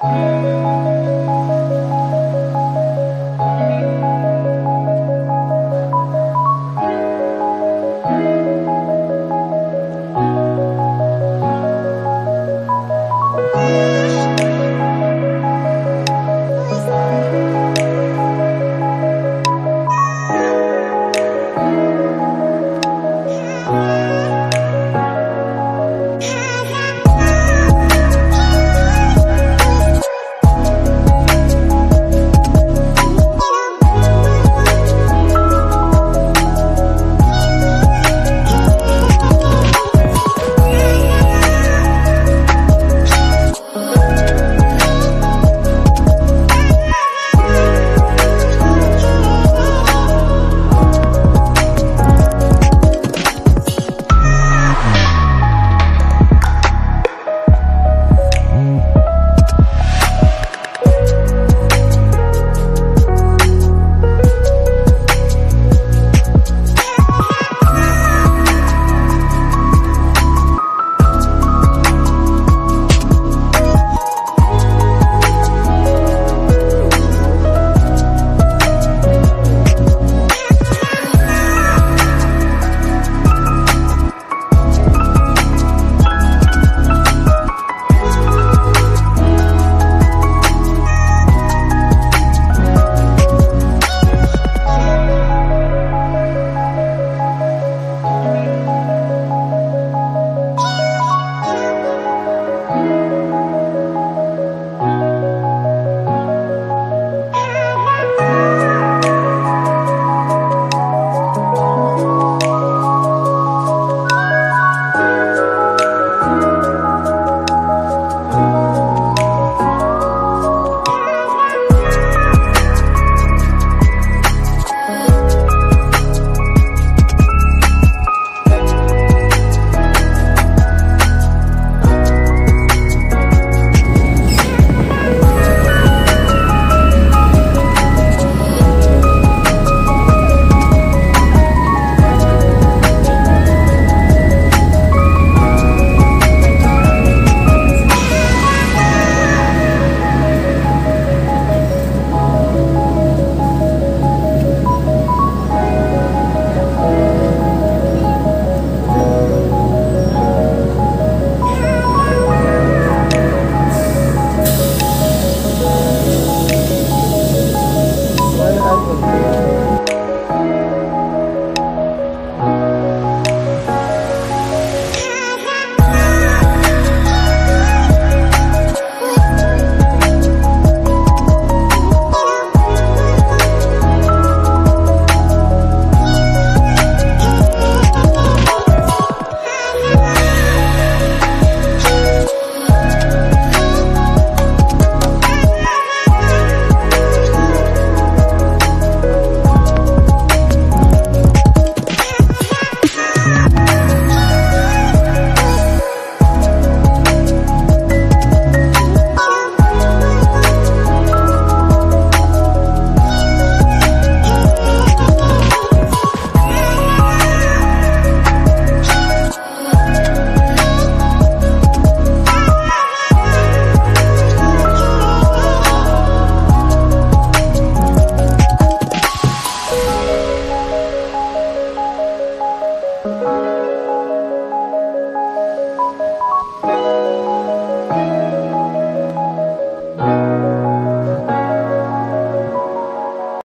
Música